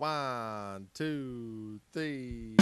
One, two, three.